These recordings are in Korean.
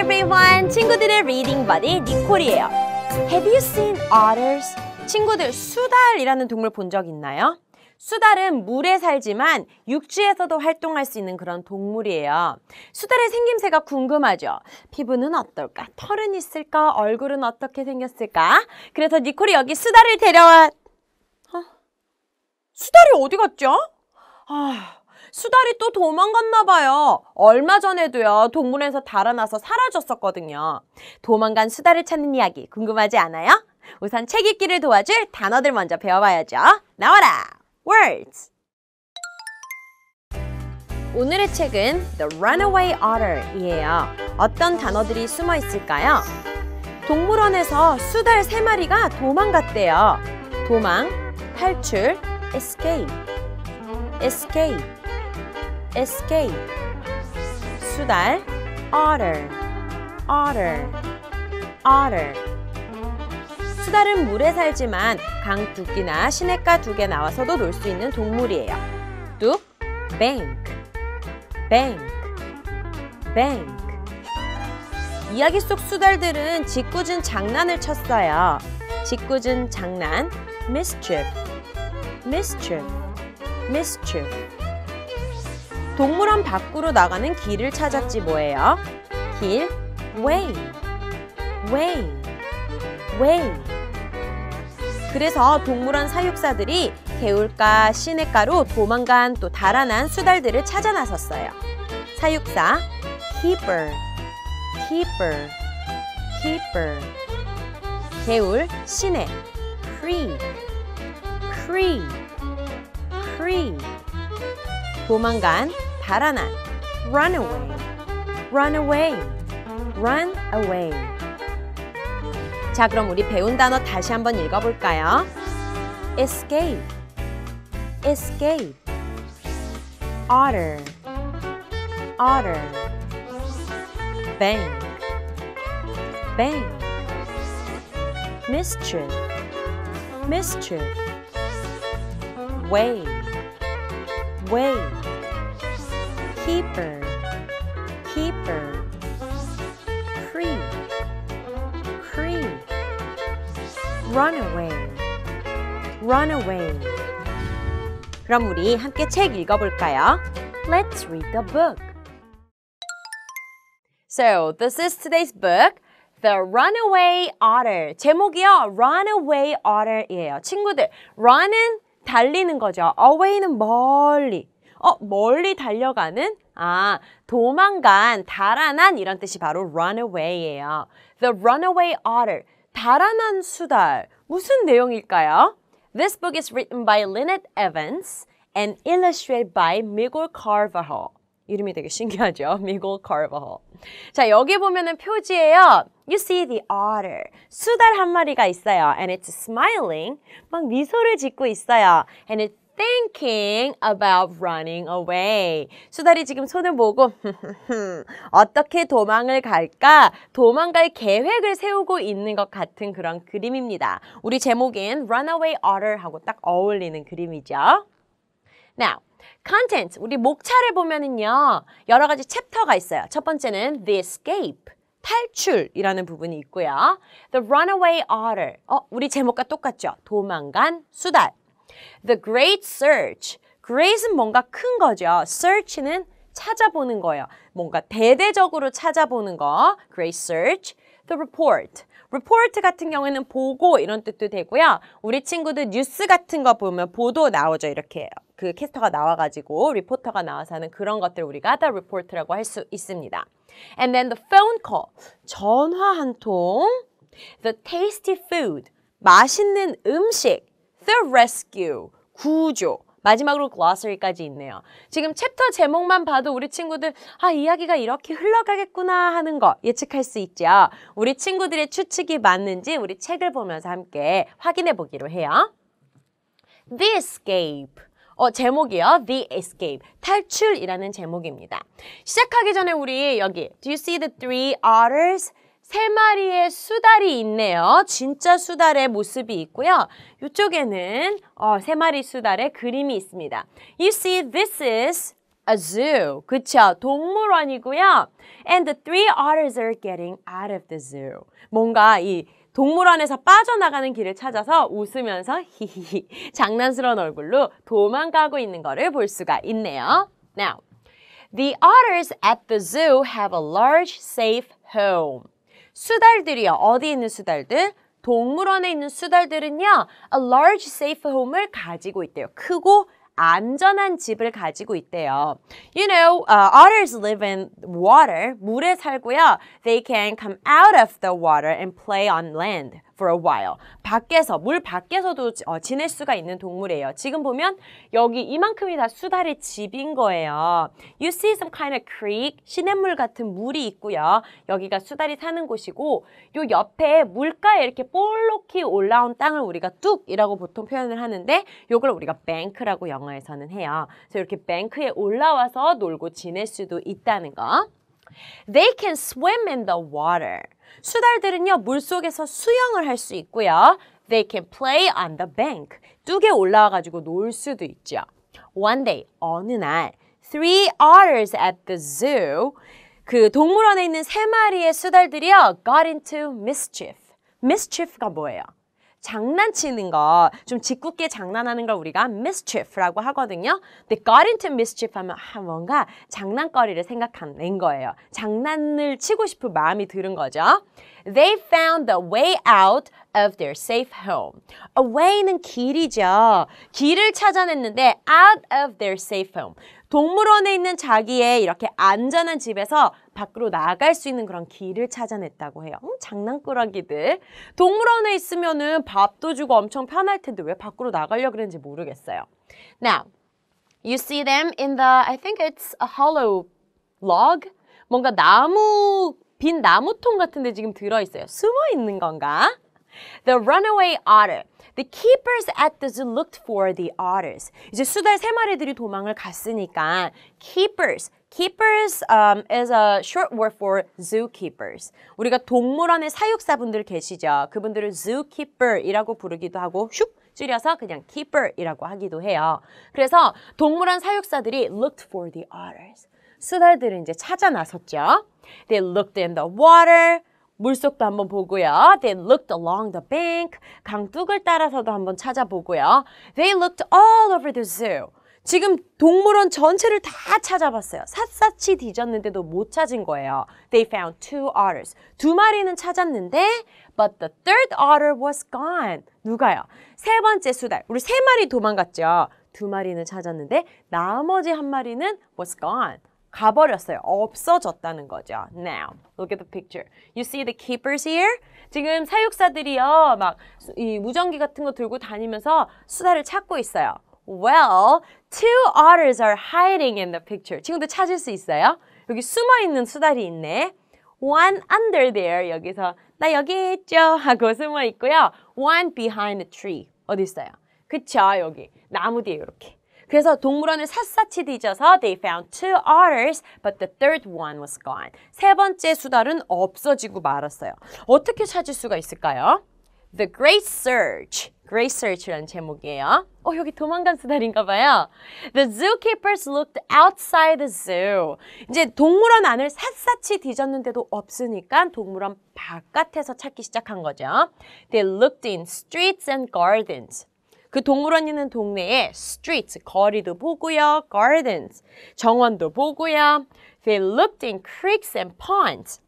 everyone. 친구들의 reading buddy 니콜이에요. Have you seen otters? 친구들 수달이라는 동물 본 적 있나요? 수달은 물에 살지만 육지에서도 활동할 수 있는 그런 동물이에요. 수달의 생김새가 궁금하죠? 피부는 어떨까? 털은 있을까? 얼굴은 어떻게 생겼을까? 그래서 니콜이 여기 수달을 데려와... 어? 수달이 어디 갔죠? 아... 수달이 또 도망갔나 봐요. 얼마 전에도요, 동물원에서 달아나서 사라졌었거든요. 도망간 수달을 찾는 이야기 궁금하지 않아요? 우선 책 읽기를 도와줄 단어들 먼저 배워봐야죠. 나와라! Words! 오늘의 책은 The Runaway Otter이에요. 어떤 단어들이 숨어 있을까요? 동물원에서 수달 세 마리가 도망갔대요. 도망, 탈출, escape, escape. Escape 수달 otter otter otter 수달은 물에 살지만 강 두끼나 시냇가 두개 나와서도 놀 수 있는 동물이에요. 뚝 bank bank bank 이야기 속 수달들은 짓궂은 장난을 쳤어요. 짓궂은 장난 mischief mischief mischief 동물원 밖으로 나가는 길을 찾았지 뭐예요? 길, way, way, way. 그래서 동물원 사육사들이 개울가, 시냇가로 도망간 또 달아난 수달들을 찾아 나섰어요. 사육사, keeper, keeper, keeper. 개울, 시내, creek, creek, creek. 도망간, 달아난 run away, run away, run away. 자, 그럼 우리 배운 단어 다시 한번 읽어볼까요? escape, escape, otter, otter, bank, bank, mischief, mischief, way, way. Keeper, keeper, creep, creep, runaway, runaway. 그럼 우리 함께 책 읽어볼까요? Let's read the book. So, this is today's book. The Runaway Otter. 제목이요. Runaway Otter이에요. 친구들, run은 달리는 거죠. away는 멀리. 어, 멀리 달려가는? 아, 도망간, 달아난 이런 뜻이 바로 runaway예요. The runaway otter. 달아난 수달. 무슨 내용일까요? This book is written by Lynette Evans and illustrated by Miguel Carvajal. 이름이 되게 신기하죠? Miguel Carvajal. 자, 여기 보면은 표지예요. You see the otter. 수달 한 마리가 있어요. And it's smiling. 막 미소를 짓고 있어요. And it thinking about running away. 수달이 지금 손을 모으고 어떻게 도망을 갈까? 도망갈 계획을 세우고 있는 것 같은 그런 그림입니다. 우리 제목인 Runaway Otter하고 딱 어울리는 그림이죠. Now, content. 우리 목차를 보면은요. 여러 가지 챕터가 있어요. 첫 번째는 The Escape. 탈출이라는 부분이 있고요. The Runaway Otter. 어, 우리 제목과 똑같죠? 도망간 수달. The Great Search. Great은 뭔가 큰 거죠. Search는 찾아보는 거예요. 뭔가 대대적으로 찾아보는 거. Great Search. The Report. report 같은 경우에는 보고 이런 뜻도 되고요. 우리 친구들 뉴스 같은 거 보면 보도 나오죠. 이렇게 그 캐스터가 나와가지고 리포터가 나와서 하는 그런 것들 우리가 the report라고 할 수 있습니다. And then the phone call. 전화 한 통. The tasty food. 맛있는 음식. The rescue, 구조. 마지막으로 glossary까지 있네요. 지금 챕터 제목만 봐도 우리 친구들 아 이야기가 이렇게 흘러가겠구나 하는 거 예측할 수 있죠. 우리 친구들의 추측이 맞는지 우리 책을 보면서 함께 확인해 보기로 해요. The Escape. 어, 제목이요. The Escape. 탈출이라는 제목입니다. 시작하기 전에 우리 여기 Do you see the three otters? 세 마리의 수달이 있네요. 진짜 수달의 모습이 있고요. 이쪽에는 어, 세 마리 수달의 그림이 있습니다. You see, this is a zoo. 그쵸? 동물원이고요. And the three otters are getting out of the zoo. 뭔가 이 동물원에서 빠져나가는 길을 찾아서 웃으면서 히히히 장난스러운 얼굴로 도망가고 있는 거를 볼 수가 있네요. Now, the otters at the zoo have a large safe home. 수달들이요. 어디 있는 수달들? 동물원에 있는 수달들은요. a large safe home을 가지고 있대요. 크고 안전한 집을 가지고 있대요. You know, uh, otters live in water. 물에 살고요. They can come out of the water and play on land. For a while. 밖에서 물 밖에서도 어, 지낼 수가 있는 동물이에요. 지금 보면 여기 이만큼이 다 수달의 집인 거예요. You see some kind of creek, 시냇물 같은 물이 있고요. 여기가 수달이 사는 곳이고 요 옆에 물가에 이렇게 볼록히 올라온 땅을 우리가 뚝이라고 보통 표현을 하는데 요걸 우리가 뱅크라고 영어에서는 해요. 그래서 이렇게 뱅크에 올라와서 놀고 지낼 수도 있다는 거. They can swim in the water. 수달들은요, 물속에서 수영을 할 수 있고요. They can play on the bank. 뚝에 올라와가지고 놀 수도 있죠. One day, 어느 날, three otters at the zoo. 그 동물원에 있는 세 마리의 수달들이요, got into mischief. mischief가 뭐예요? 장난치는 거, 좀 짓궂게 장난하는 걸 우리가 mischief라고 하거든요. 근데 got into mischief 하면 아, 뭔가 장난거리를 생각하는 거예요. 장난을 치고 싶은 마음이 들은 거죠. They found the way out of their safe home. Away는 길이죠. 길을 찾아냈는데 out of their safe home. 동물원에 있는 자기의 이렇게 안전한 집에서 밖으로 나갈 수 있는 그런 길을 찾아냈다고 해요. 음, 장난꾸러기들. 동물원에 있으면은 밥도 주고 엄청 편할 텐데 왜 밖으로 나가려고 그랬는지 모르겠어요. Now, you see them in the, I think it's a hollow log? 뭔가 나무, 빈 나무통 같은 데 지금 들어있어요. 숨어 있는 건가? The runaway otter. The keepers at the zoo looked for the otters. 이제 수달 세 마리들이 도망을 갔으니까 keepers, keepers um, is a short word for zookeepers. 우리가 동물원의 사육사분들 계시죠. 그분들을 zookeeper이라고 부르기도 하고 슉 줄여서 그냥 keeper이라고 하기도 해요. 그래서 동물원 사육사들이 looked for the otters. 수달들을 이제 찾아 나섰죠. They looked in the water. 물속도 한번 보고요. They looked along the bank. 강둑을 따라서도 한번 찾아보고요. They looked all over the zoo. 지금 동물원 전체를 다 찾아봤어요. 샅샅이 뒤졌는데도 못 찾은 거예요. They found two otters. 두 마리는 찾았는데 but the third otter was gone. 누가요? 세 번째 수달. 우리 세 마리 도망갔죠. 두 마리는 찾았는데 나머지 한 마리는 was gone. 가버렸어요. 없어졌다는 거죠. Now, look at the picture. You see the keepers here? 지금 사육사들이요, 막 이 무전기 같은 거 들고 다니면서 수다를 찾고 있어요. Well, two otters are hiding in the picture. 친구들 찾을 수 있어요? 여기 숨어 있는 수달이 있네. One under there. 여기서 나 여기 있죠 하고 숨어 있고요. One behind the tree. 어디 있어요? 그쵸, 여기. 나무 뒤에 이렇게. 그래서 동물원을 샅샅이 뒤져서 they found two otters, but the third one was gone. 세 번째 수달은 없어지고 말았어요. 어떻게 찾을 수가 있을까요? The Great Search. Great Search라는 제목이에요. 어, 여기 도망간 수달인가 봐요. The zookeepers looked outside the zoo. 이제 동물원 안을 샅샅이 뒤졌는데도 없으니까 동물원 바깥에서 찾기 시작한 거죠. They looked in streets and gardens. 그 동물원 있는 동네에 streets, 거리도 보고요. gardens, 정원도 보고요. They looked in creeks and ponds.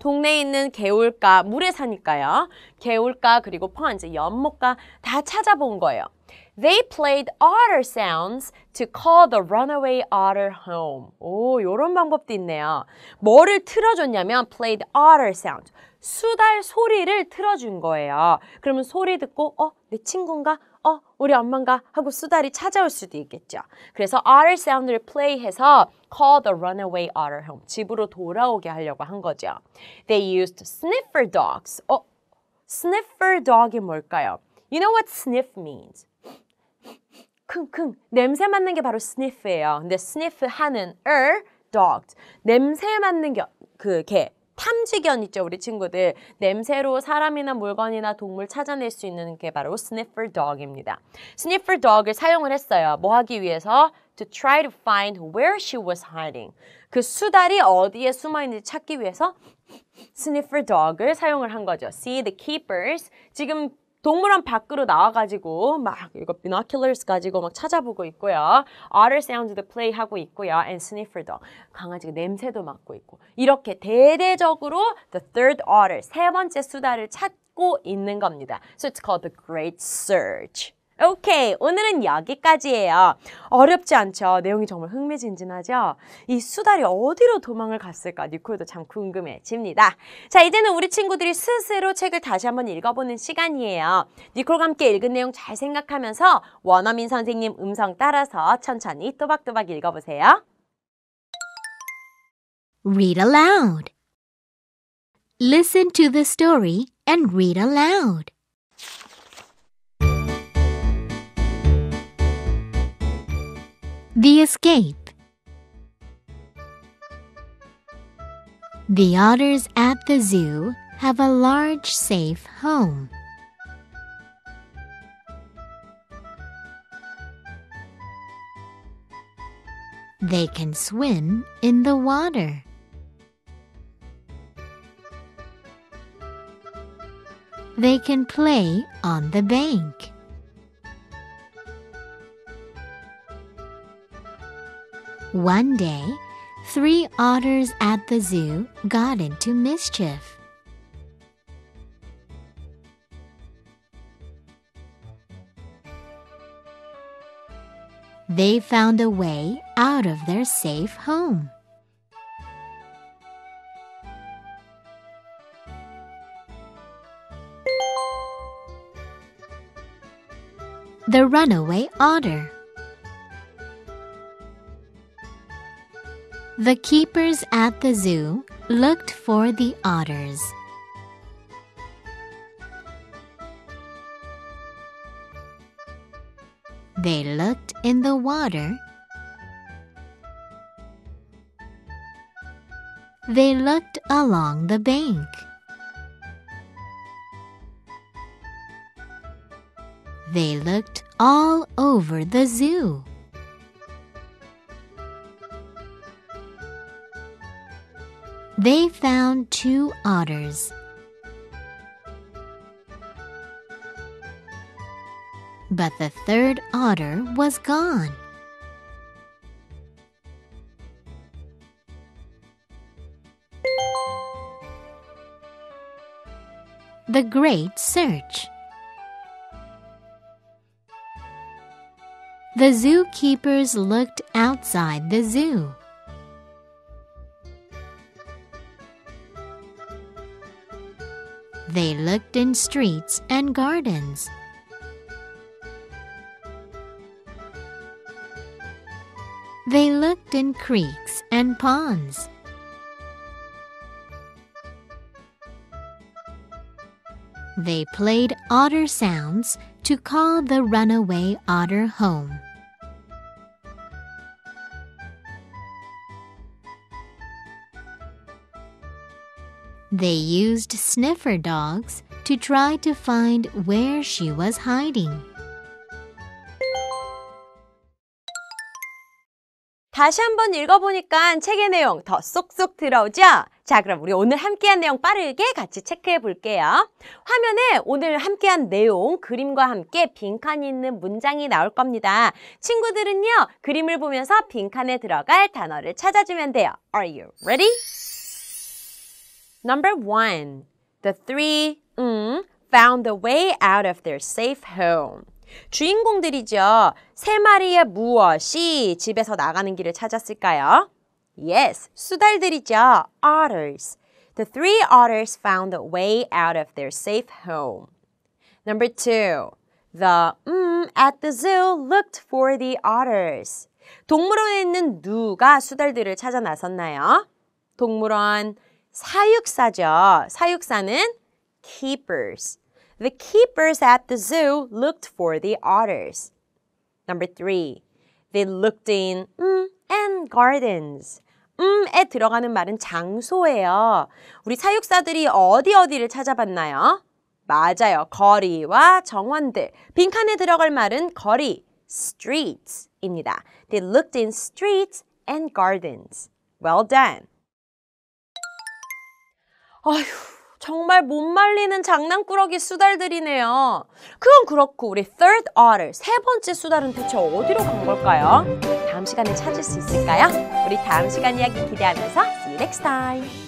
동네에 있는 개울가, 물에 사니까요. 개울가 그리고 ponds, 연못가 다 찾아본 거예요. They played otter sounds to call the runaway otter home. 오, 요런 방법도 있네요. 뭐를 틀어줬냐면 played otter sound. 수달 소리를 틀어준 거예요. 그러면 소리 듣고 어, 내 친구인가? 어, 우리 엄마인가? 하고 수달이 찾아올 수도 있겠죠. 그래서 otter sound를 play해서 call the runaway otter home. 집으로 돌아오게 하려고 한 거죠. They used sniffer dogs. 어, sniffer dog이 뭘까요? You know what sniff means? 킁킁 냄새 맡는 게 바로 sniff예요. 근데 sniff 하는 er dog 냄새 맡는 게 그 개 탐지견 있죠, 우리 친구들. 냄새로 사람이나 물건이나 동물 찾아낼 수 있는 게 바로 sniffer dog입니다. sniffer dog을 사용을 했어요. 뭐 하기 위해서? To try to find where she was hiding. 그 수달이 어디에 숨어 있는지 찾기 위해서 sniffer dog을 사용을 한 거죠. See the keepers. 지금 동물원 밖으로 나와가지고 막 이거 binoculars 가지고 막 찾아보고 있고요. Otter sounds도 play 하고 있고요. And sniffer dog. 강아지가 냄새도 맡고 있고. 이렇게 대대적으로 the third otter, 세 번째 수다를 찾고 있는 겁니다. So it's called the Great Search. 오케이, 오늘은 여기까지예요. 어렵지 않죠? 내용이 정말 흥미진진하죠? 이 수달이 어디로 도망을 갔을까? 니콜도 참 궁금해집니다. 자, 이제는 우리 친구들이 스스로 책을 다시 한번 읽어보는 시간이에요. 니콜과 함께 읽은 내용 잘 생각하면서 원어민 선생님 음성 따라서 천천히 또박또박 읽어보세요. Read aloud. Listen to the story and read aloud. The Escape The otters at the zoo have a large safe home. They can swim in the water. They can play on the bank. One day, three otters at the zoo got into mischief. They found a way out of their safe home. The Runaway Otter The keepers at the zoo looked for the otters. They looked in the water. They looked along the bank. They looked all over the zoo. They found two otters. But the third otter was gone. The Great Search The zookeepers looked outside the zoo. They looked in streets and gardens. They looked in creeks and ponds. They played otter sounds to call the runaway otter home. They used sniffer dogs to try to find where she was hiding. 다시 한번 읽어보니까 책의 내용 더 쏙쏙 들어오죠? 자, 그럼 우리 오늘 함께한 내용 빠르게 같이 체크해 볼게요. 화면에 오늘 함께한 내용, 그림과 함께 빈칸이 있는 문장이 나올 겁니다. 친구들은요, 그림을 보면서 빈칸에 들어갈 단어를 찾아주면 돼요. Are you ready? Number one, the three 음, found the way out of their safe home. 주인공들이죠. 세 마리의 무엇이 집에서 나가는 길을 찾았을까요? Yes, 수달들이죠. Otters. The three otters found the way out of their safe home. Number two, the mm at the zoo looked for the otters. 동물원에 있는 누가 수달들을 찾아 나섰나요? 동물원 사육사죠. 사육사는 keepers. The keepers at the zoo looked for the otters. Number three, they looked in mm, and gardens. 음에 들어가는 말은 장소예요. 우리 사육사들이 어디 어디를 찾아봤나요? 맞아요. 거리와 정원들. 빈칸에 들어갈 말은 거리, streets입니다. They looked in streets and gardens. Well done. 아휴, 정말 못 말리는 장난꾸러기 수달들이네요. 그건 그렇고 우리 third otter, 세 번째 수달은 대체 어디로 간 걸까요? 다음 시간에 찾을 수 있을까요? 우리 다음 시간 이야기 기대하면서 see you next time.